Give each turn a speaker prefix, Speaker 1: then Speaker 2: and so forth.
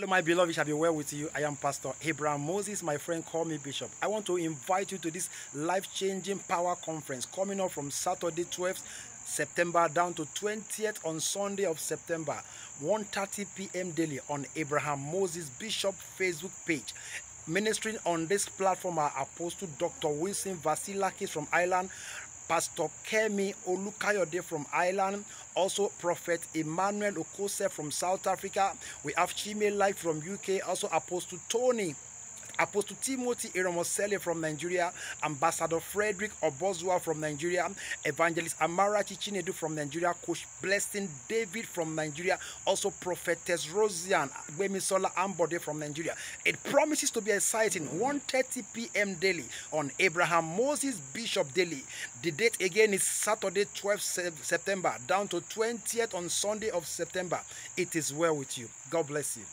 Speaker 1: Hello, my beloved, shall be well with you. I am Pastor Abraham Moses. My friend, call me Bishop. I want to invite you to this life changing power conference coming up from Saturday, 12th September down to 20th on Sunday of September, 1:30 p.m. daily on Abraham Moses Bishop Facebook page. Ministering on this platform are Apostle Dr. Wilson Vasilakis from Ireland, Pastor Kemi Olukayode from Ireland, also Prophet Emmanuel Okose from South Africa. We have Chime Life from UK, also Apostle Tony Apostle Timothy Iromosele from Nigeria, Ambassador Frederick Obozua from Nigeria, Evangelist Amara Chichinedu from Nigeria, Coach Blessing David from Nigeria, also Prophetess Rosian Gbemisola Ambode from Nigeria. It promises to be exciting. 1.30 p.m. daily on Abraham Moses Bishop Daily. The date again is Saturday, 12th September, down to 20th on Sunday of September. It is well with you. God bless you.